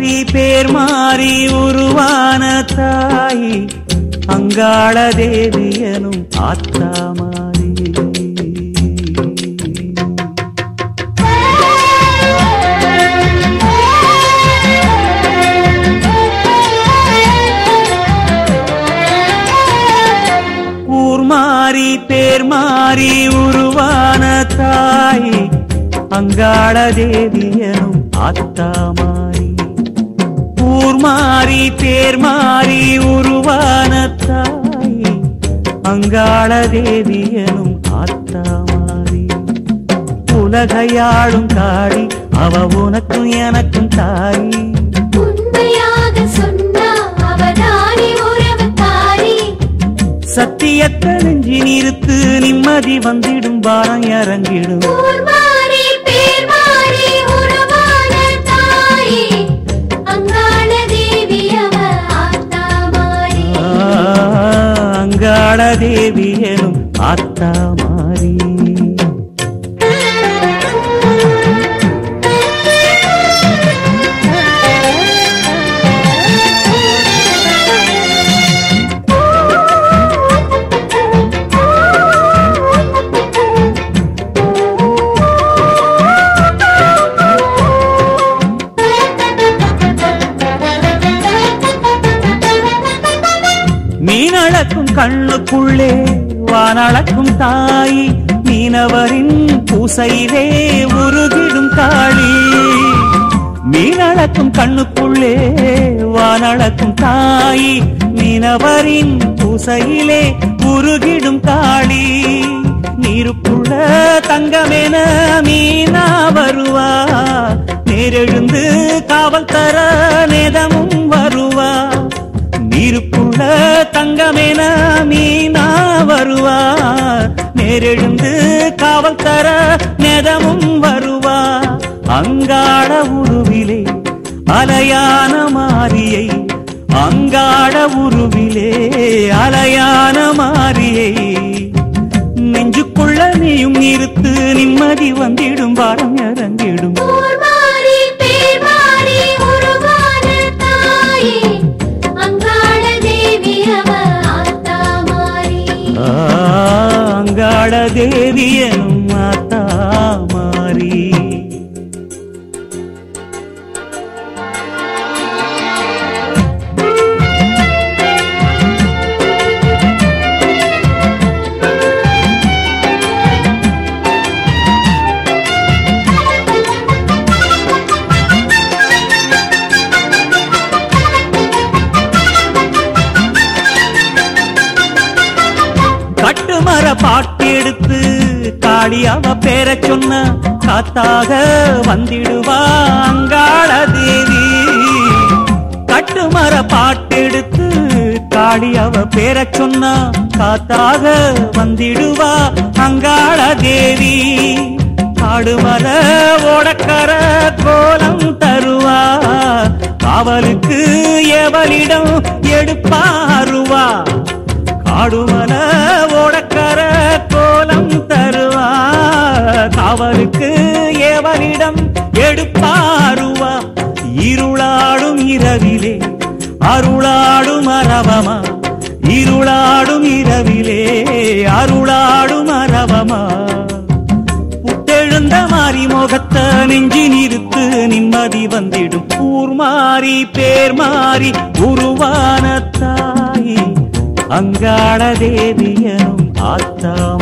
மாறி பேர் மாறி உருவான தாய் அங்காள தேவியனும் ஆத்தா மாறி. ஊர் மாறி பேர் மாறி உருவான தாய் அங்காள தேவியனும் ஆத்தா மாறி. மாறி பேர் மாறி உருவான தாய். அங்காள தேவியனும் ஆத்தா மாறி. உலகையாளும் காடி அவ உனக்கும் எனக்கும் தாய். சத்தியத்தை நெஞ்சி நிறுத்து நிம்மதி வந்திடும் பாரம் இறங்கிடும். அங்காள எனும் ஆத்தாமா கண்ணுக்குள்ளே வானளக்கும் தாய் மீனவரின் பூசையிலே உருகிடும் காளி மீனளக்கும் கண்ணுக்குள்ளே வானளக்கும் தாய் மீனவரின் பூசையிலே உருகிடும் காளி நீருக்குள்ள தங்கமென மீனா வருவா நேரெழுந்து காவல் தர நேதமும் வரும் நீருக்குள்ள தங்கமென மீனா வருவா நேரெழுந்து காவல் தர நெதமும் வருவா அங்காட உருவிலே அலையான மாரியை அங்காட உருவிலே அலையான மாரியை. நெஞ்சுக்குள்ள நீயும் இருத்து நிம்மதி வந்திடும் வாரம் இறங்கிடும். அங்காள பேர சொன்ன காத்தாக வந்திடுவா அங்காள தேவி கட்டுமர பாட்டெடுத்து காளி அவ பேர சொன்னா காத்தாக வந்திடுவா அங்காள தேவி காடுமர ஓடக்கர கோலம் தருவா அவளுக்கு எவளிடம் எடுப்பாருவா. காடுமர ஓட அவருக்கு ஏவலிடம் எடுப்பாருவா. இருளாடும் இரவிலே அருளாடும் அரவமா. இருளாடும் இரவிலே அருளாடும் அரவமா. புத்தெழுந்த மாறி முகத்த நெஞ்சி நிறுத்து நிம்மதி வந்திடும். ஊர் மாறி பேர் மாறி உருவான தாய். அங்காள தேவியனும் ஆத்தா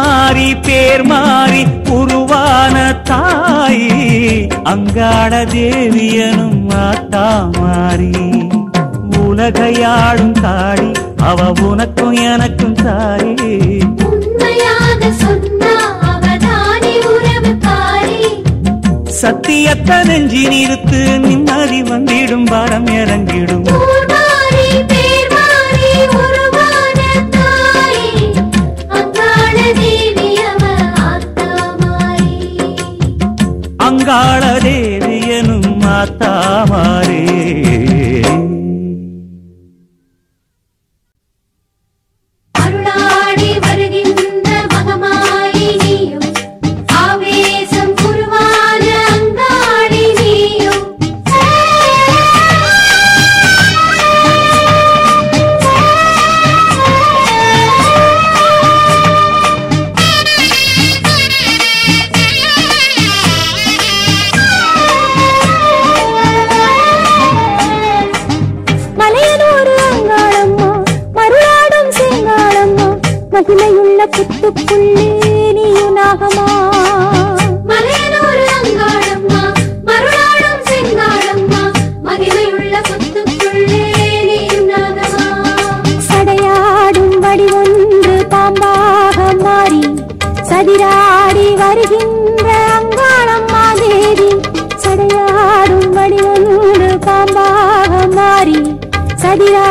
மாறி பேர் மாறி உருவான தாய். அங்காள தேவியனும் ஆத்தா மாறி. உலகையாடும் தாடி அவ உனக்கும் எனக்கும் தாரி சத்தியத்த நெஞ்சி நிறுத்து நிம்மதி வந்திடும் பாரம் இறங்கிடும். காளதேவி எனும் மாத்தாமாரி கதிராடி வருகின்ற அங்காளம்மா தேவி சடையாடும் வடிவனூடு பாம்பாக மாறி சதிரா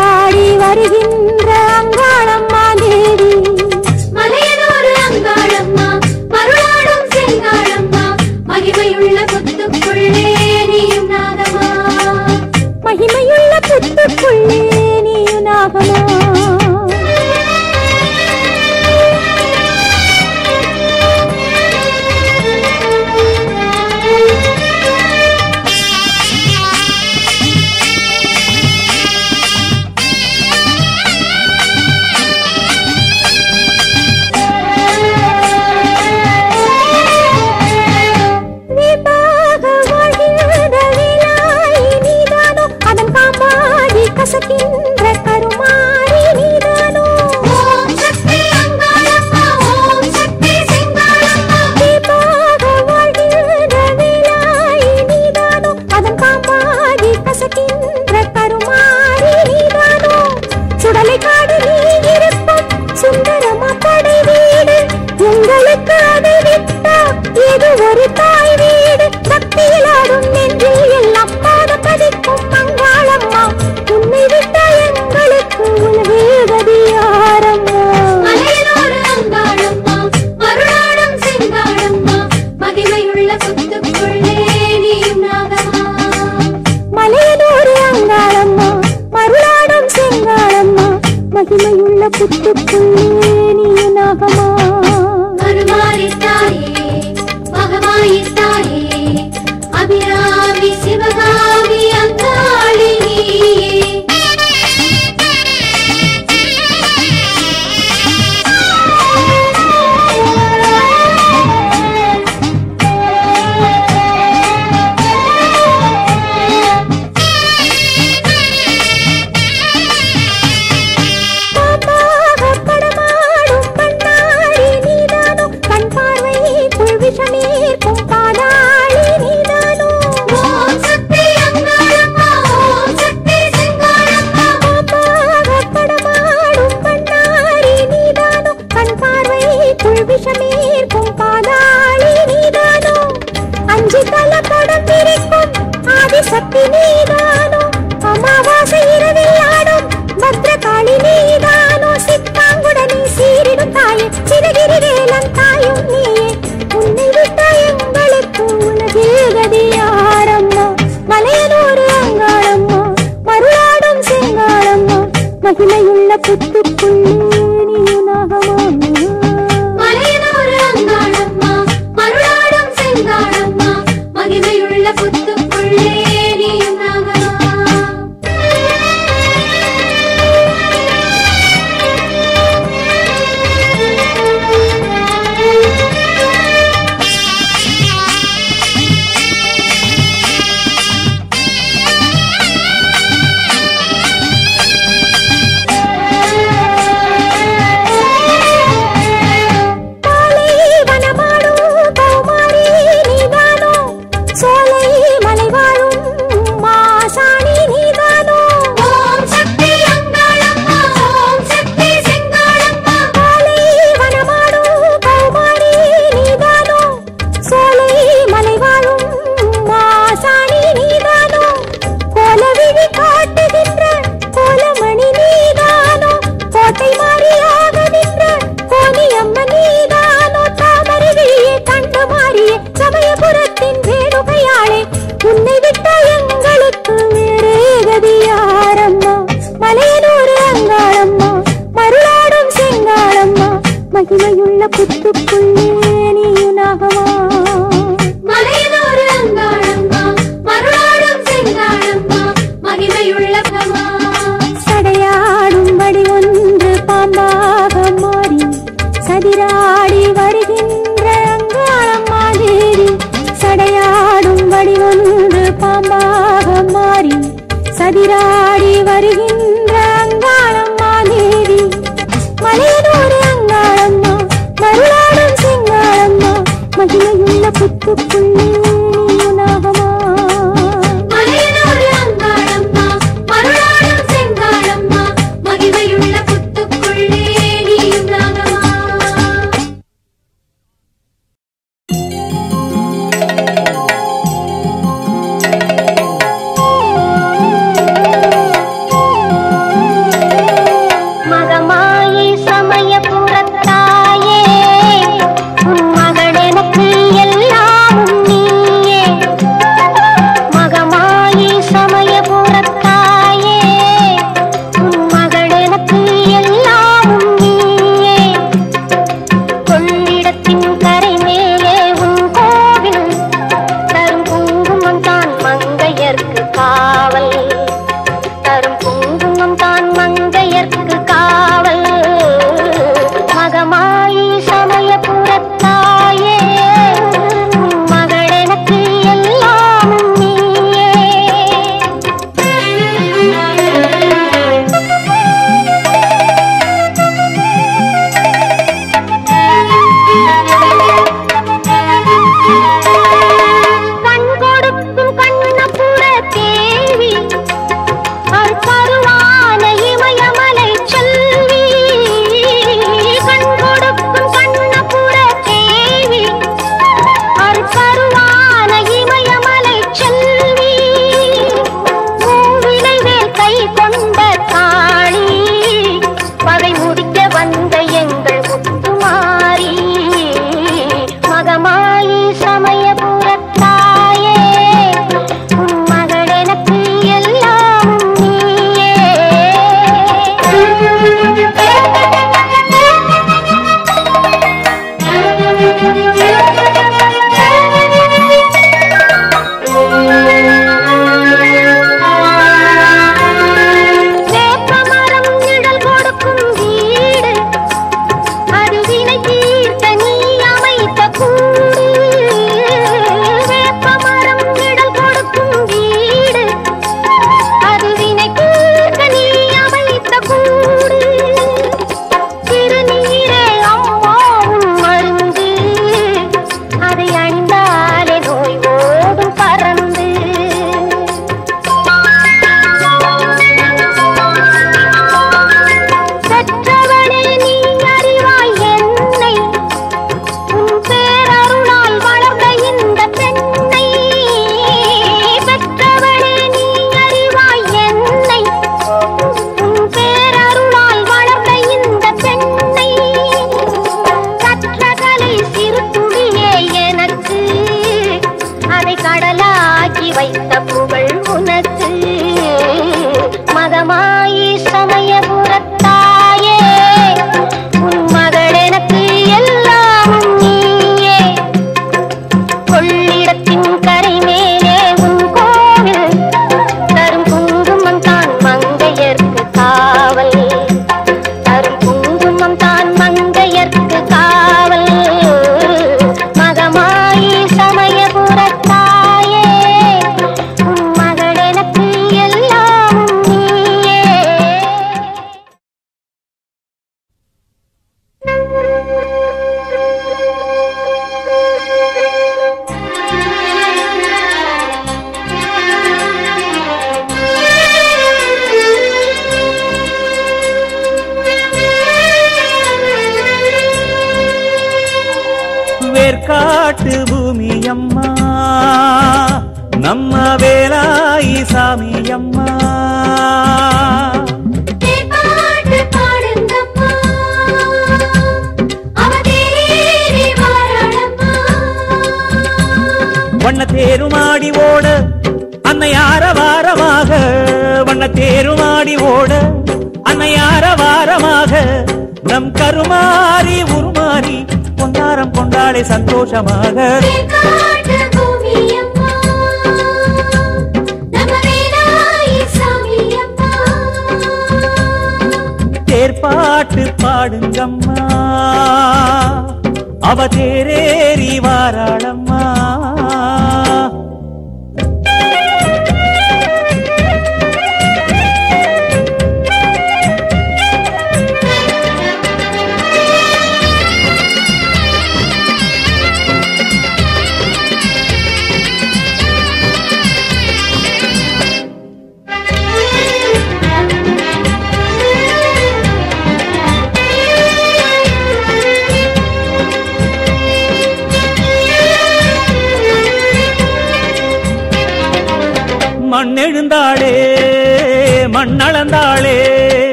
கடலாக்கி வைத்த புகழ்.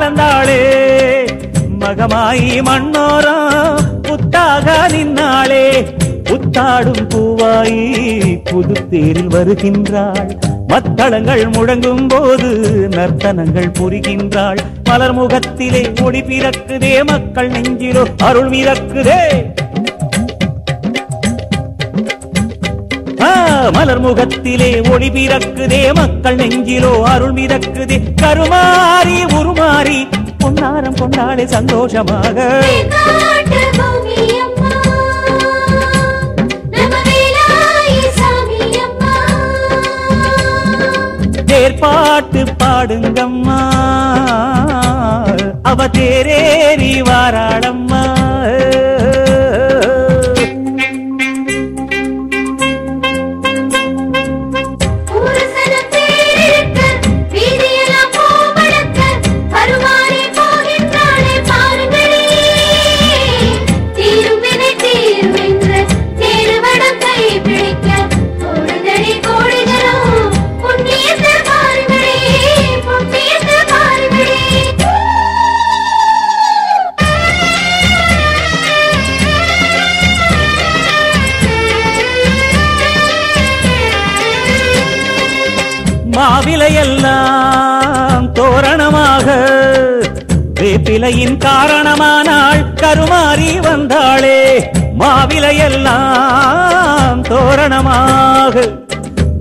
கலந்தாளே. மகமாயி மண்ணோரம் புத்தாக நின்னாளே. புத்தாடும் பூவாயி புதுத்தேரில் வருகின்றாள். மத்தளங்கள் முழங்கும் போது நர்த்தனங்கள் புரிகின்றாள். மலர் முகத்திலே ஒளி பிறக்குதே மக்கள் நெஞ்சிலோ அருள் மிதக்குதே. மலர் முகத்திலே ஒளி பிறக்குதே. மக்கள் நெஞ்சிலோ அருள் மிதக்குதே. கருமாறி உருமாறி பொன்னாரம் கொண்டாடே சந்தோஷமாக. காட்டு தேர்பாட்டு பாடுங்கம்மா. அவ தேரேறி வாராளம்மா. மாவிலையெல்லாம் தோரணமாக. வேப்பிலையின் காரணமானாள் கருமாறி வந்தாளே. மாவிலையெல்லாம் தோரணமாக.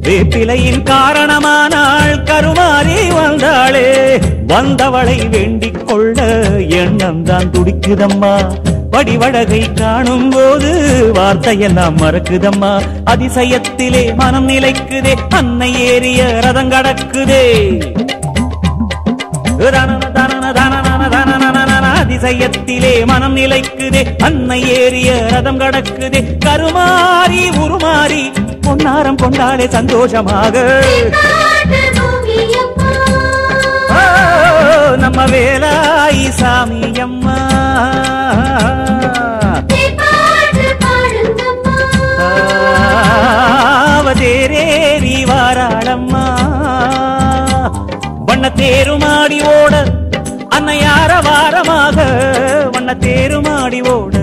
வேப்பிலையின் காரணமானால் கருமாறி வந்தாளே வந்தவளை வேண்டிக் கொள்ள எண்ணம் தான் துடிக்குதம்மா. வடிவழகை காணும் போது வார்த்தையெல்லாம் மறக்குதம்மா. அதிசயத்திலே மனம் நிலைக்குதே அன்னை ஏறிய ரதம் கடக்குதே. தனன, தனன, தனனன, அதிசயத்திலே மனம் நிலைக்குதே. அன்னை ஏறிய ரதம் கடக்குதே. கருமாறி உருமாறி பொன்னாரம் கொண்டாலே சந்தோஷமாக. நம்ம வேலாயி சாமி அம்மா அவதேரேறி வாராளம்மா. வண்ண தேருமாடி ஓட அன்னையார வாரமாக வண்ண தேருமாடி ஓட.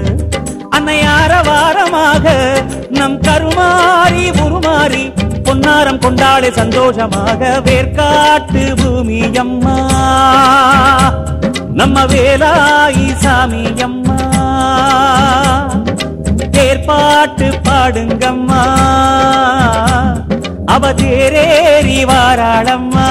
அன்னையார வாரமாக நம் கருமாறி உருமாறி பொன்னாரம் கொண்டாளே சந்தோஷமாக வேர்காட்டு பூமி அம்மா நம்ம வேலாயி சாமி அம்மா தேர்பாட்டு பாடுங்கம்மா. அவ தேரேறி வாராளம்மா.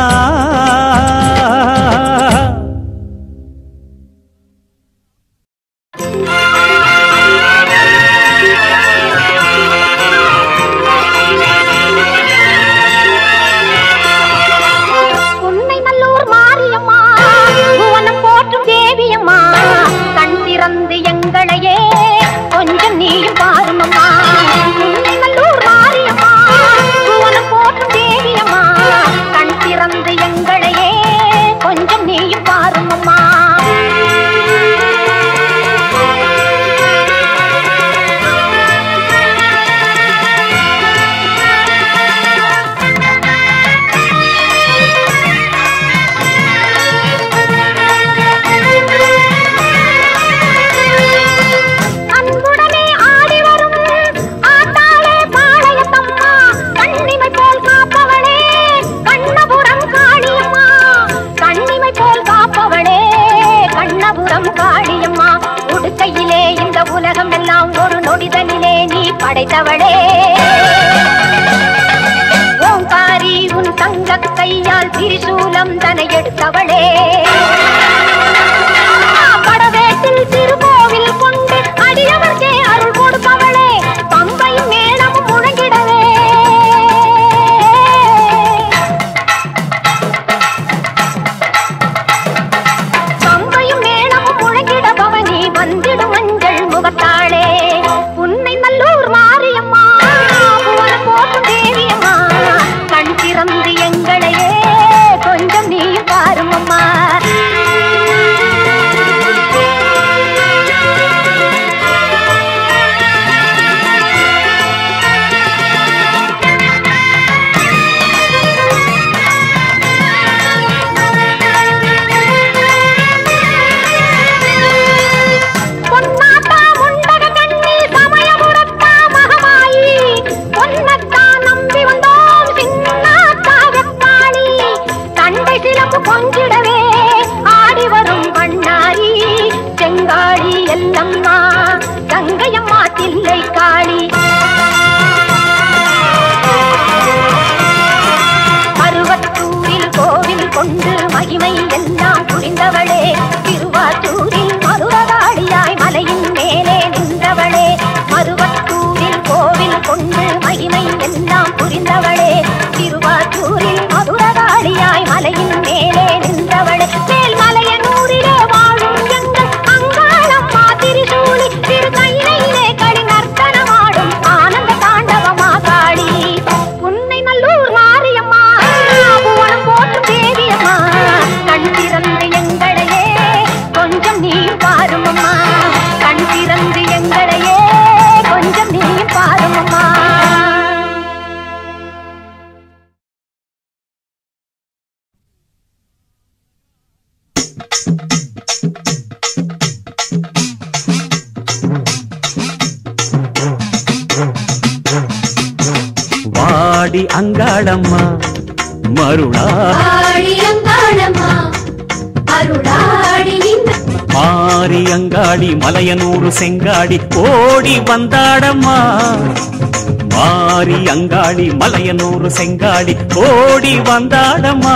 ஒரு செங்காடி ஓடி வந்தாடம்மா.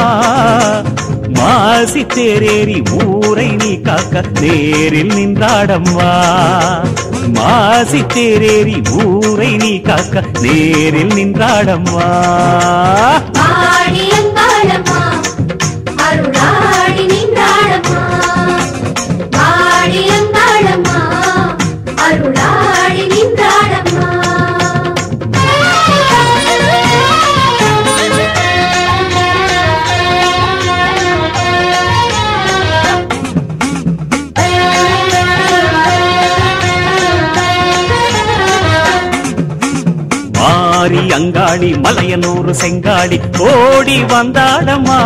மாசி தேரேறி ஊரை நீ காக்க நேரில் நின்றாடம்மா. மாசி தேரேறி ஊரை நீ காக்க நேரில் நின்றாடம்மா. மாறி அங்காடி மலையனூறு செங்காடி ஓடி வந்தாடமா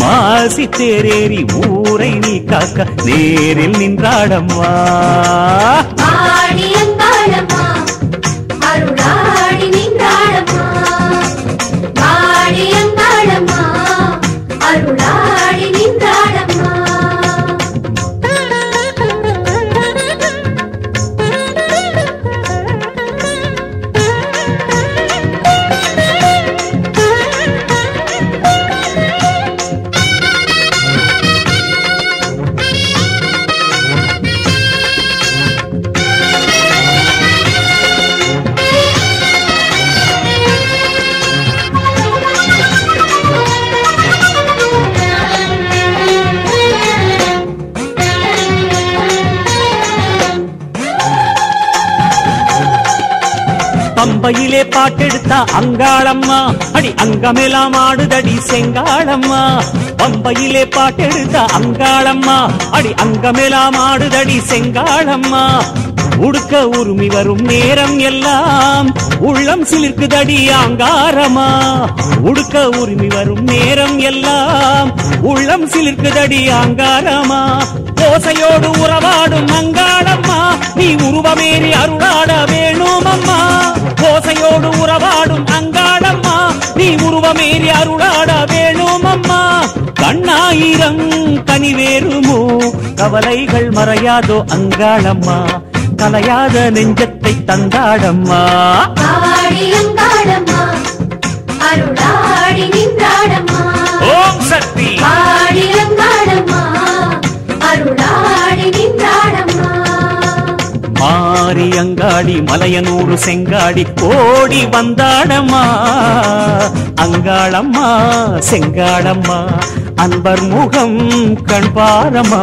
மாசி தேரேறி ஊரை நீ காக்க நேரில் நின்றாடம்மா பாட்டெடுத்தா அங்காளம்மா. அடி அங்கமெல்லாம் ஆடுதடி செங்காளம்மா. பம்பையிலே பாட்டெடுத்தா அங்காளம்மா. அடி அங்கமெல்லாம் ஆடுதடி செங்காளம்மா. உடுக்க உரிமை வரும் நேரம் எல்லாம். உள்ளம் சிலிர்க்குதடி அங்காரமா உடுக்க உரிமை வரும் நேரம் எல்லாம். உள்ளம் சிலிர்க்குதடி அங்காரமா ஓசையோடு உறவாடும் அங்காளம்மா. நீ உருவமேறி அருளாட வேணும் அம்மா ஓசையோடு உறவாடும் அங்காளம்மா நீ உருவமேறி அருளாட வேணும் அம்மா கண்ணாயிரம் கனிவேறுமோ கவலைகள் மறையாதோ அங்காளம்மா. கலையாத நெஞ்சத்தை தந்தாடம்மா. அங்காடி மலையனூறு செங்காடி ஓடி வந்தாடம்மா அங்காளம்மா செங்காளம்மா அன்பர் முகம் கண்பாரம்மா.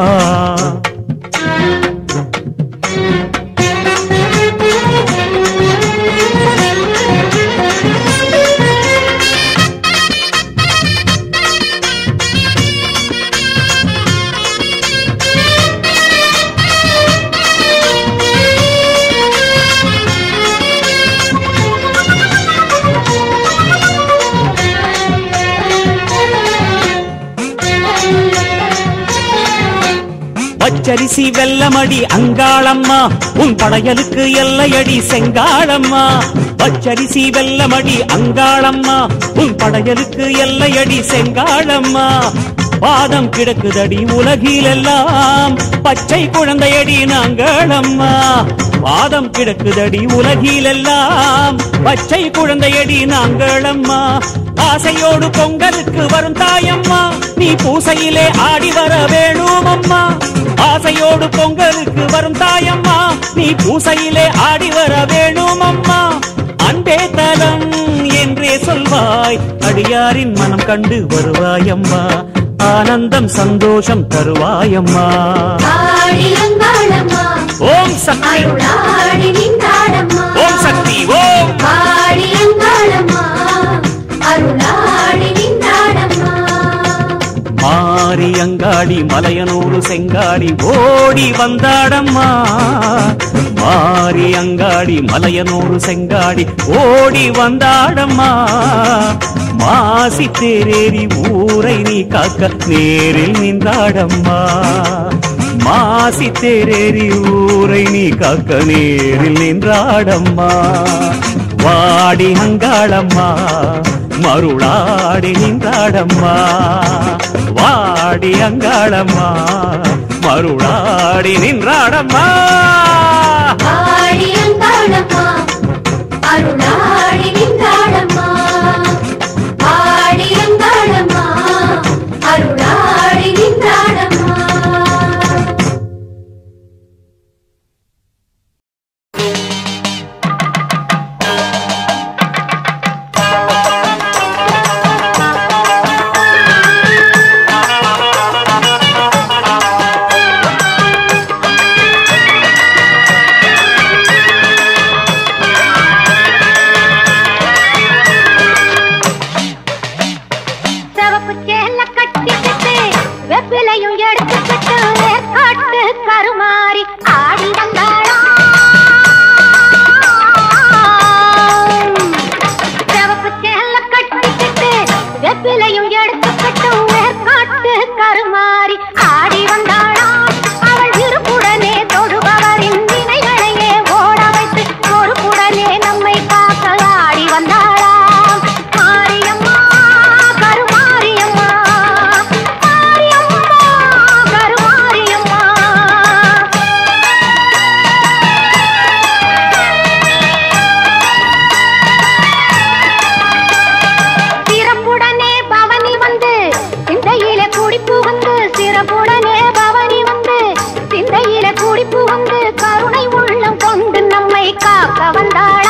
பச்சரிசி வெள்ளமடி அங்காளம்மா. உன் படையலுக்கு எல்லையடி செங்காளம்மா. பச்சரிசி வெள்ளமடி அங்காளம்மா. உன் படையலுக்கு எல்லையடி செங்காளம்மா. பாதம் கிடக்குதடி உலகிலெல்லாம். பச்சை குழந்தையடி நாங்களம்மா பாதம் கிடக்குதடி உலகிலெல்லாம். பச்சை குழந்தையடி நாங்களம்மா ஆசையோடு பொங்கலுக்கு வரும் தாயம்மா நீ பூசையிலே ஆடி வர வேணும் அம்மா ஆசையோடு பொங்கலுக்கு வரும் தாயம்மா நீ பூசையிலே ஆடி வர வேணும் அம்மா அன்பே தலம் என்றே சொல்வாய் அடியாரின் மனம் கண்டு வருவாயம்மா. ஆனந்தம் சந்தோஷம் தருவாயம்மா. ஓம் சக்தி. மாறி அங்காடி மலையனூறு செங்காடி ஓடி வந்தாடம்மா. மாறி அங்காடி மலையனூறு செங்காடி ஓடி வந்தாடம்மா. மாசி தேரேறி ஊரை நீ காக்க நேரில் நின்றாடம்மா. மாசி தேரேறி ஊரை நீ காக்க நேரில் நின்றாடம்மா. வாடி அங்காளம்மா மருளாடி நின்றாடம்மா வாடி அங்காளம்மா மருளாடி நின்றாடம்மா அருளாடி நின்றாடம்மா बंदा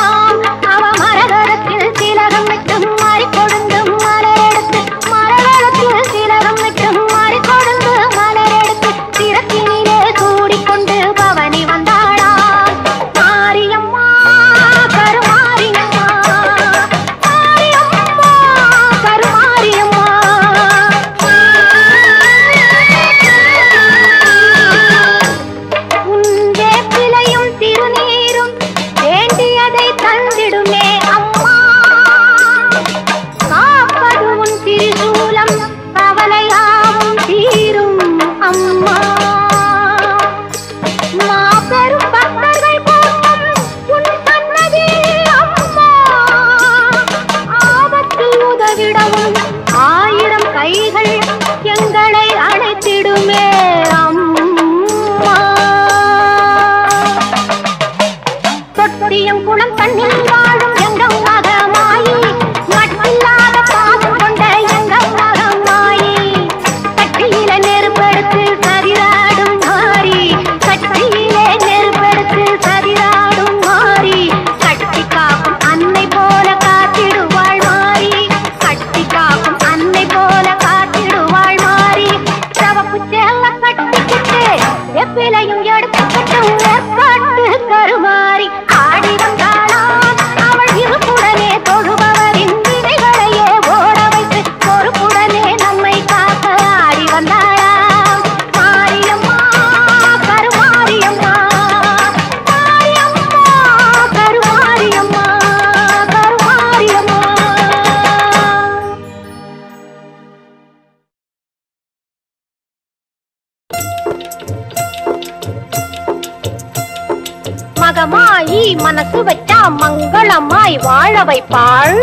மகமாயி மனசு வச்சா மங்களமாய் வாழ வைப்பாள்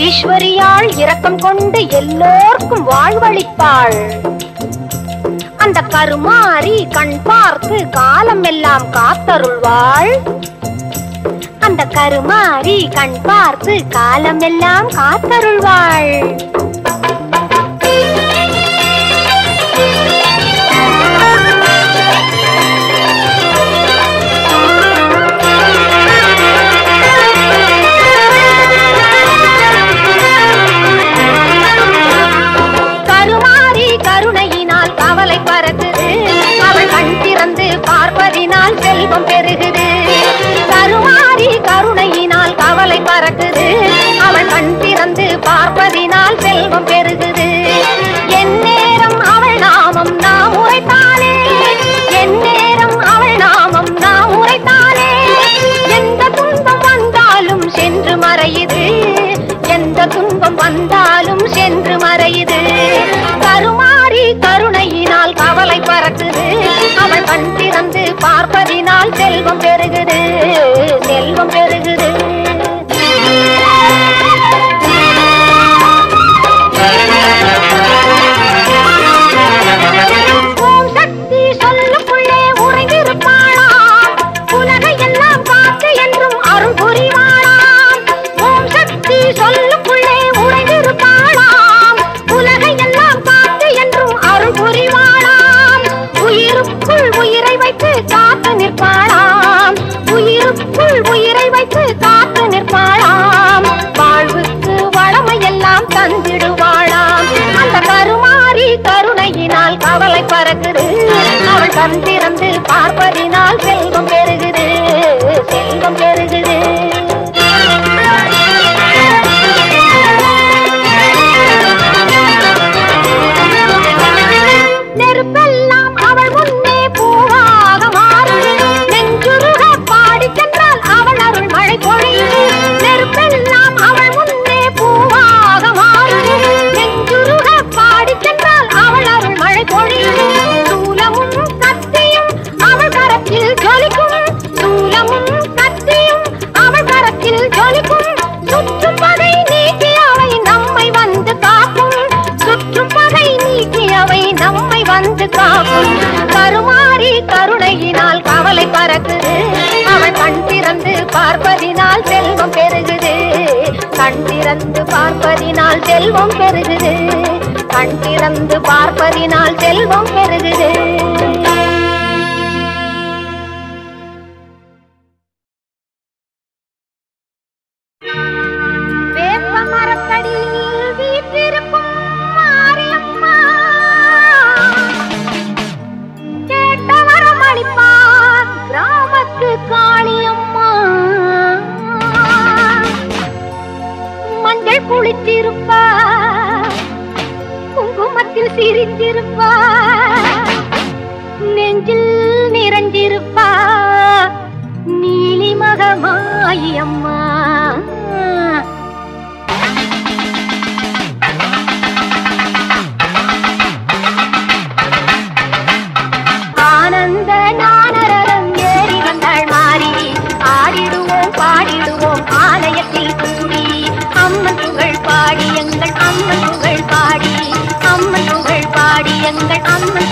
ஈஸ்வரியாள் இரக்கம் கொண்டு எல்லோர்க்கும் வாழ்வழிப்பாள் அந்த கருமாறி கண் பார்த்து காலம் எல்லாம் காத்தருள்வாள் அந்த கருமாறி கண் பார்த்து காலம் எல்லாம் காத்தருள்வாள் செல்வம் பெருகுது. கருமாறி கருணையினால் கவலை பறக்குது. அவள் கண் திறந்து பார்ப்பதினால் செல்வம் பெருகுது. என் நேரம் அவள் நாமம் நாம் உரைத்தாலே. என் நேரம் அவள் நாமம் நாம் உரைத்தாலே. எந்த துன்பம் வந்தாலும் சென்று மறையுது. எந்த துன்பம் வந்தாலும் சென்று மறையுது. அவள் கண் திறந்து பார்ப்பதினால் செல்வம் பெறுகிறது செல்வம் பெருகுது. காத்து நிற்பாளாம். உயிருக்குள் உயிரை வைத்து காத்து நிற்பாளாம். வாழ்வுக்கு வளமையெல்லாம் தந்திடுவாளாம். அந்த கருமாறி கருணையினால் கவலை பறக்குது. அவள் கண் திறந்து பார்ப்பதினால் செல்வம் பெருகுது. செல்வம் பெருகுது. பார்ப்பதினால் செல்வம் பெருகுது. கண் திறந்து பார்ப்பதினால் செல்வம் பெருகுது. பாடி எங்கள் அம்மன்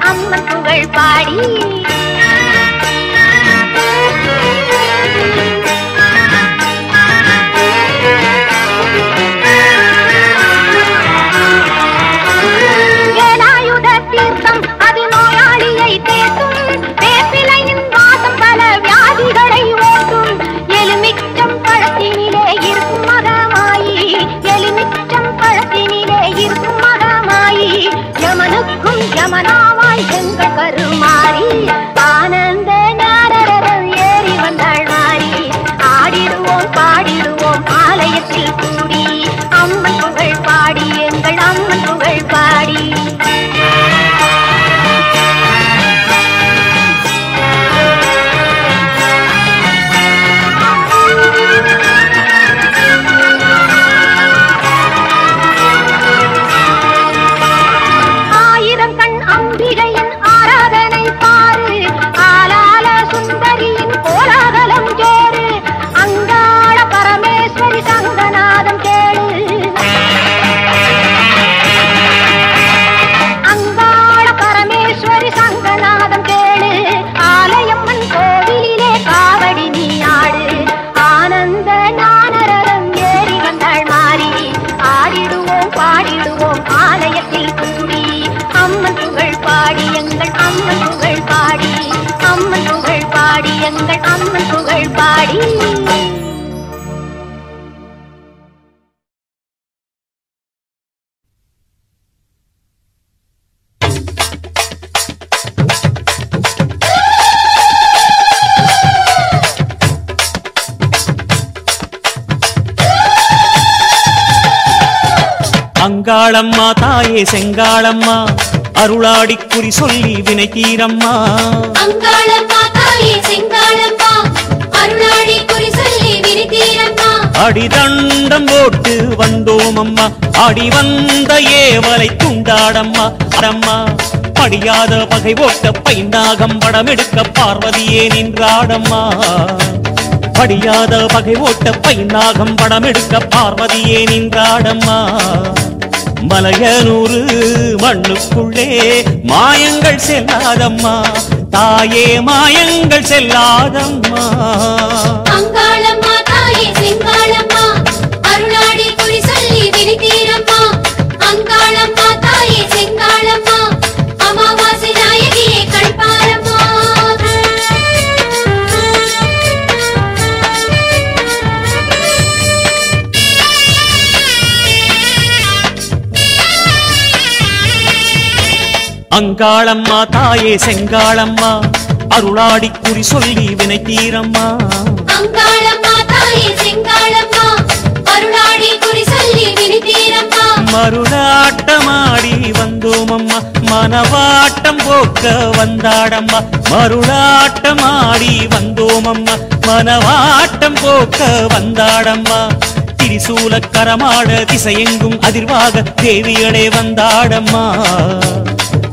அம்மன் புகழ் பாடி. நாதம் கேளு அங்காள பரமேஸ்வரி சங்கநாதம் கேளு ஆலயம்மன் கோவிலிலே காவடி நீ ஆடு ஆனந்த நானரகம் ஏறி வந்தாள் மாறி ஆடிடுவோம் பாடிடுவோம் ஆலயத்தில் கூடி அம்மன் புகழ் பாடி எங்கள் அம்மன் புகழ் பாடி அம்மன் புகழ் பாடி எங்கள் அம்மன் புகழ் பாடி அங்காளம்மா தாயே செங்காளம்மா அருளாடி குறி சொல்லி வினை தீரம்மா செங்காளம்மா அடிதண்டம் போட்டு வந்தோம் அம்மா அடி வந்த ஏவலை துண்டாடம்மா அடம்மா. படியாத பகை ஓட்ட பைந்தாகம் படம் எடுக்க பார்வதியே நின்றாடம்மா. படியாத பகை ஓட்ட பைந்தாகம் படம் எடுக்க பார்வதியே நின்றாடம்மா. மலையனூறு மண்ணுக்குள்ளே மாயங்கள் செல்லாதம்மா. தாயே மாயங்கள் செல்லாதம்மா. அங்காளம்மா தாயே செங்காளம்மா அருளாடி குறி சொல்லி வினை தீரம்மா மருளாட்டமாடி வந்தோம் அம்மா மனவாட்டம் போக்க வந்தாடம்மா. மருளாட்டமாடி வந்தோம் அம்மா மனவாட்டம் போக்க வந்தாடம்மா. திரிசூல கரமாட திசையெங்கும் அதிர்வாக தேவியடே வந்தாடம்மா.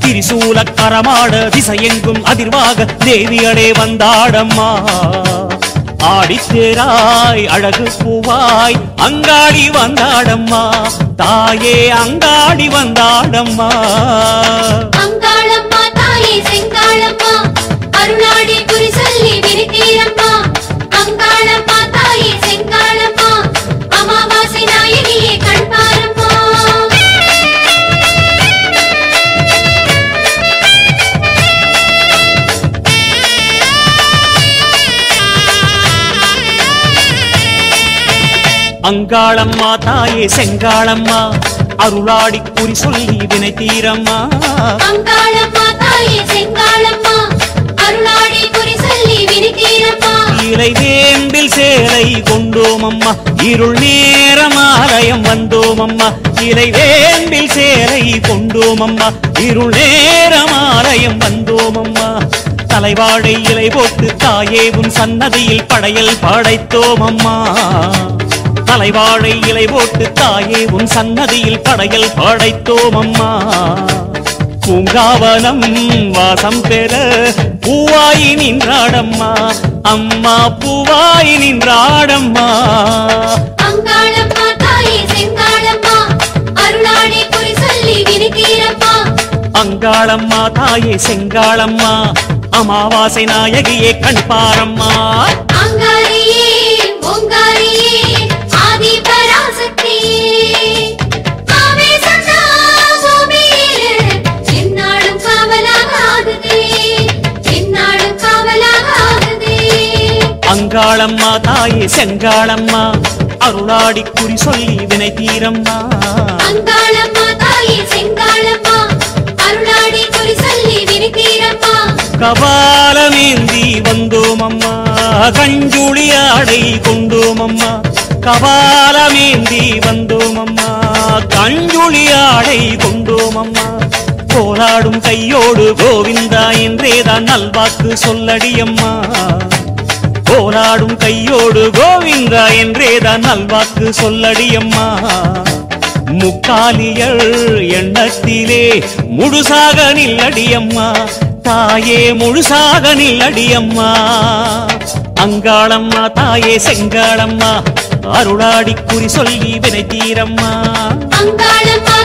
திரிசூல கரமாட திசையெங்கும் அதிர்வாக தேவியடே வந்தாடம்மா. ஆடித்தேராய் அழகு பூவாய் அங்காடி வந்தாடம்மா. தாயே அங்காடி வந்தாடம்மா. அங்காளம்மா தாயே செங்காளம்மா. அருளாடி குறி சொல்லி விரித்தீரம்மா. அங்காளம்மா அங்காளம்மா தாயே செங்காளம்மா அருளாடி குறி சொல்லி வினை தீரம்மா இலை வேம்பில் சேலை கொண்டோம் அம்மா இருள் நேரம் ஆலயம் வந்தோம் அம்மா இலை வேம்பில் சேலை கொண்டோம் அம்மா இருள் நேரம் ஆலயம் வந்தோம் அம்மா தலைவாழை இலை போட்டு தாயே உன் சன்னதியில் படையல் படைத்தோம் அம்மா தலைவாழை இலை போட்டு தாயே உன் சன்னதியில் படையல் படைத்தோம் அம்மா. பூங்காவனம் வாசம் பெற பூவாய் நின்றாடம்மா. அம்மா பூவாய் நின்றாடம்மா. அங்காளம்மா தாயே செங்காளம்மா. அமாவாசை நாயகியே கண்பாரம்மா செங்காளம்மா தாயே செங்காளம்மா அருளாடி குறி சொல்லி வினை தீரம்மா. கபாலமேந்தி வந்தோமம்மா கஞ்சுளி ஆடை கொண்டோமம்மா. கபாலமேந்தி வந்தோமம்மா கஞ்சுளி ஆடை கொண்டோமம்மா. போராடும் கையோடு கோவிந்தா என்றேதான் நல்வாக்கு சொல்லடியம்மா. போராடும் கையோடு கோவிந்தா என்றேதான் நல்வாக்கு சொல்லடியம்மா முக்காலியல் எண்ணத்திலே முழுசாக நில்லடியம்மா தாயே முழுசாக நில்லடியம்மா அங்காளம்மா தாயே செங்காளம்மா அருளாடி குறி சொல்லி வினை தீரம்மா.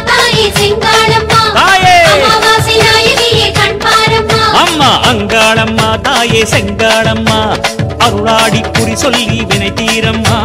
தாயே செங்காளம்மா தாயே! அம்மா அங்காளம்மா தாயே செங்காளம்மா அருளாடி குறி சொல்லி வினை தீரம்மா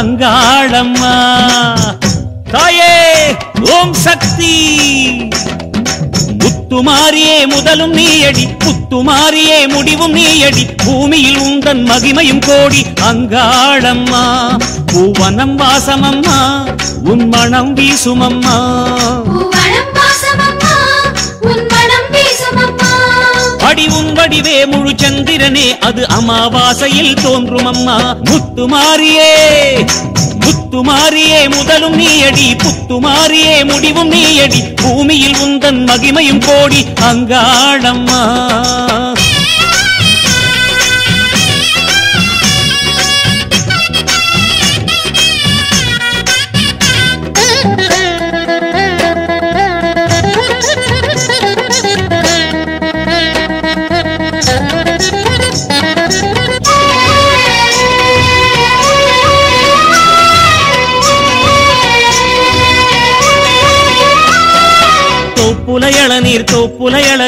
அங்காளம்மா. தாயே ஓம் சக்தி. முத்துமாரியே முதலும் நீயடி. முத்துமாரியே முடிவும் நீயடி. பூமியில் உந்தன் மகிமையும் கோடி. அங்காளம்மா பூவனம் வாசமம்மா. உன் மனம் வீசுமம்மா. வடிவும் வடிவே முழு சந்திரனே அது அமாவாசையில் தோன்றும் அம்மா. முத்துமாரியே முத்துமாரியே முதலும் நீயடி. புத்துமாரியே முடிவும் நீயடி. பூமியில் உந்தன் மகிமையும் கோடி. அங்காளம்மா.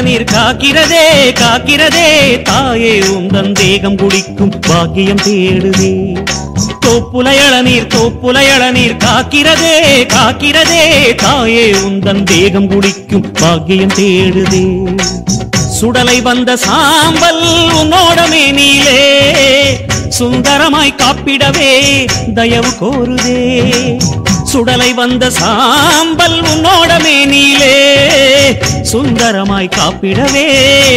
தோப்புல காக்கிறதே காக்கிறதே. தாயே உந்தன் தேகம் குடிக்கும் பாக்கியம் தேடுதே. தோப்புல இளநீர் தோப்புல இளநீர் காக்கிறதே காக்கிறதே. தாயே உந்தன் தேகம் குடிக்கும் பாக்கியம் தேடுதே. சுடலை வந்த சாம்பல் உன்னோடமே நீலே. சுந்தரமாய் காப்பிடவே தயவு கோருதே. சுடலை வந்த சாம்பல் உன்னோட மேனிலே சுந்தரமாய் காப்பிடவே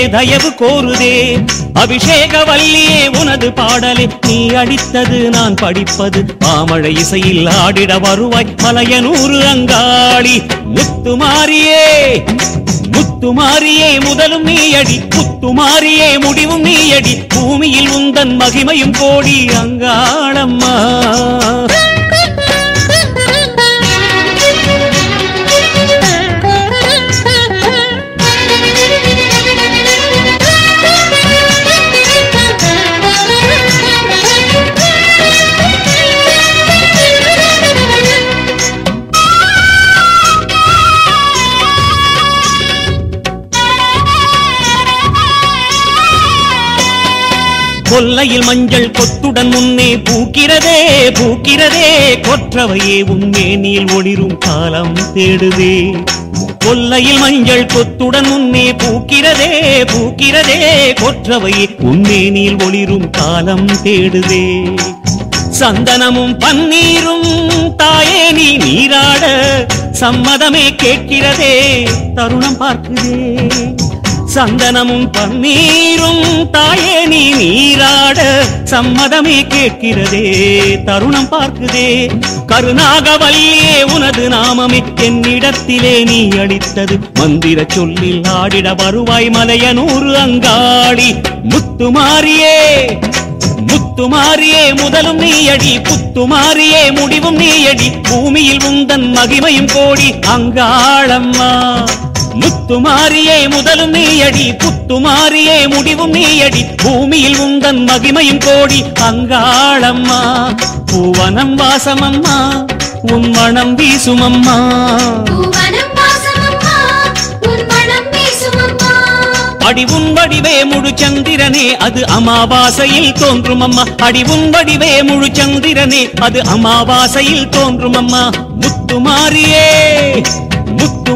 தயவு கோருதே. அபிஷேக வல்லியே உனது பாடலே நீ அடித்தது நான் படிப்பது. பாமழை இசையில் ஆடிட வருவாய் மலையனூறு அங்காளி. முத்துமாரியே முத்துமாரியே முதலும் நீயடி. புத்துமாரியே முடிவும் நீயடி. பூமியில் உந்தன் மகிமையும் கோடி அங்காளம்மா. கொல்லையில் மஞ்சள் கொத்துடன் முன்னே பூக்கிறதே பூக்கிறதே. கொற்றவையே உன்மேனில் ஒளிரும் காலம் தேடுதே. கொல்லையில் மஞ்சள் கொத்துடன் முன்னே பூக்கிறதே பூக்கிறதே. கொற்றவையே உன்மேனில் ஒளிரும் காலம் தேடுதே. சந்தனமும் பன்னீரும் தாயே நீ நீராட. சம்மதமே கேட்கிறதே தருணம் பார்க்குதே. சந்தனமும் பன்னீரும். தாயே நீ நீராட சம்மதமே கேட்கிறதே. தருணம் பார்க்குதே. கருணாகவல்லியே உனது நாமமே என்னிடத்திலே நீ அடித்தது மந்திர சொல்லில் ஆடிட வருவாய் மலையனூறு அங்காளி முத்துமாரியே முத்துமாரியே முதலும் நீயடி புத்துமாரியே முடிவும் நீயடி பூமியில் உந்தன் மகிமையும் கோடி. அங்காளம்மா. முத்துமாரியே முதலும் நீயடி. புத்துமாரியே முடிவும் நீயடி. பூமியில் உந்தன் மகிமையும் கோடி. அங்காளம்மா பூவனம் வாசமம்மா உன் மனம் வீசுமம்மா. பூவனம் வாசமம்மா உன் மனம் வீசுமம்மா. அடி உன் வடிவே முழு சந்திரனே அது அமாவாசையில் தோன்றும் அம்மா அடி உன் வடிவே முழு சந்திரனே அது அமாவாசையில் தோன்றும் அம்மா முத்துமாரியே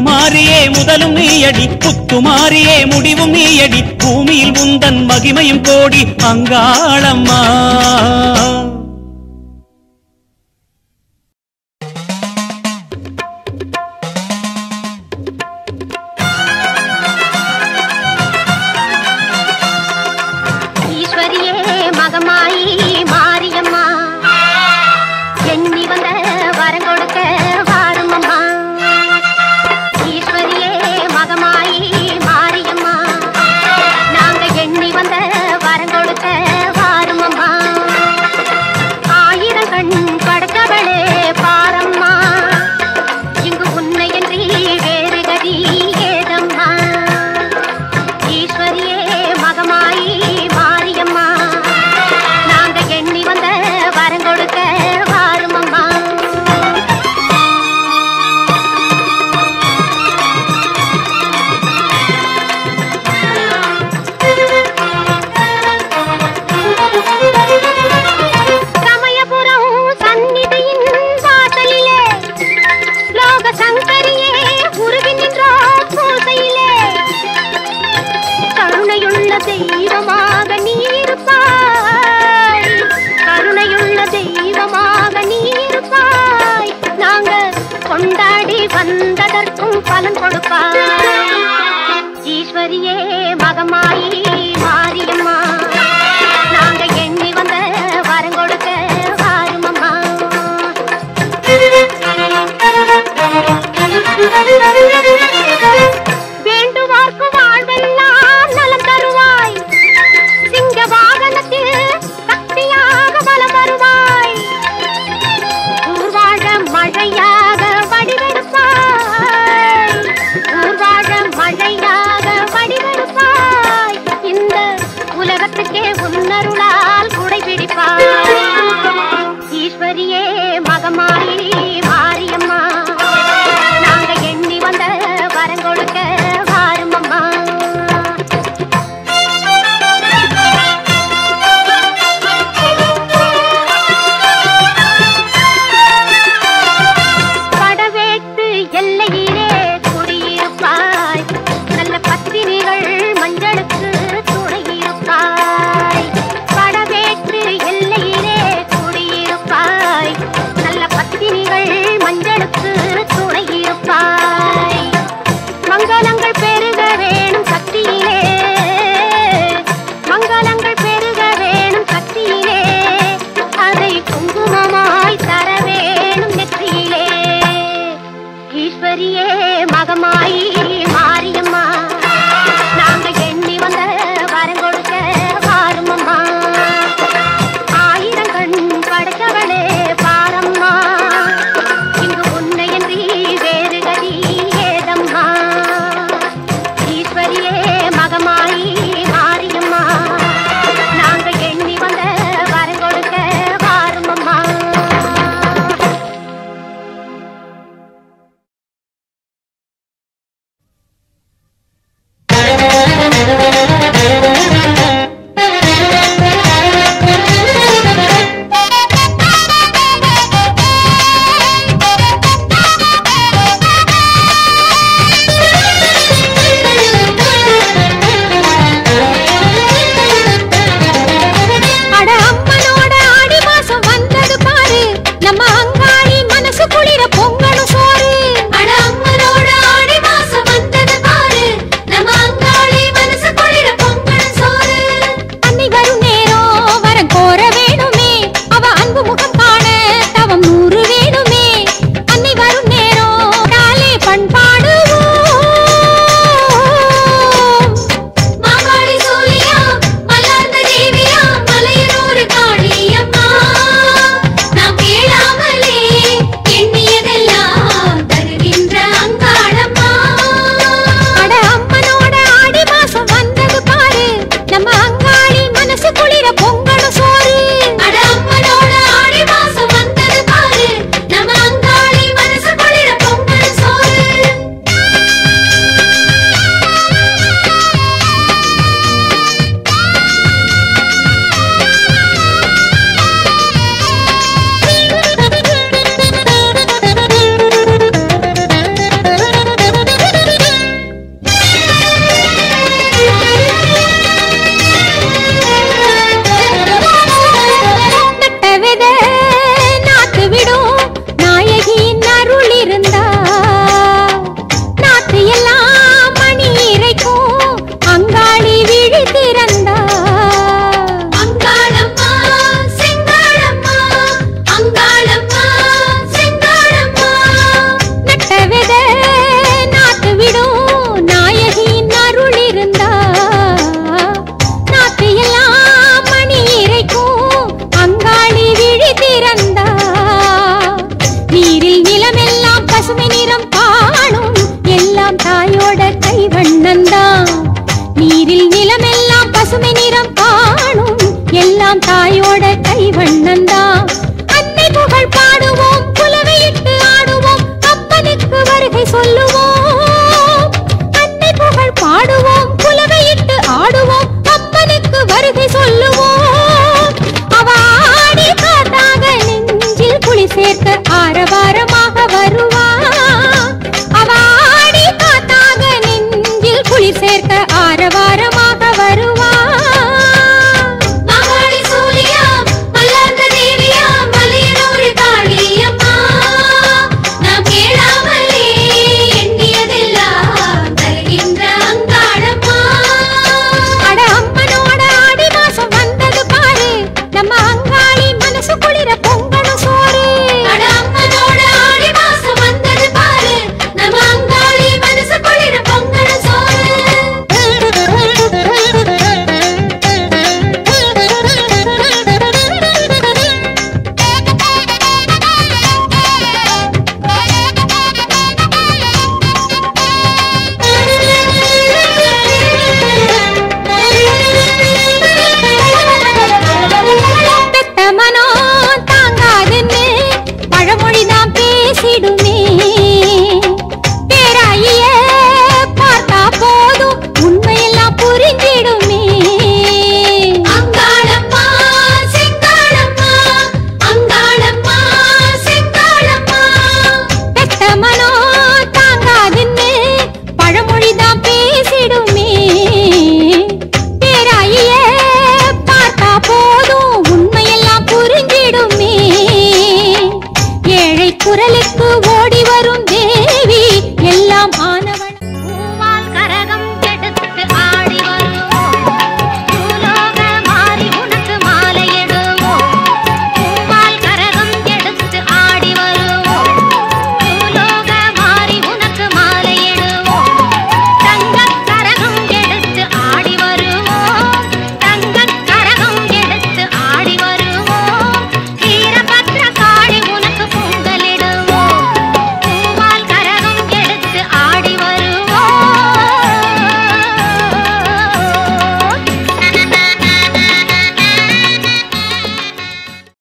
முத்துமாரியே முதலும் நீயடி. புத்துமாரியே முடிவும் நீயடி. பூமியில் உந்தன் மகிமையும் கோடி. அங்காளம்மா.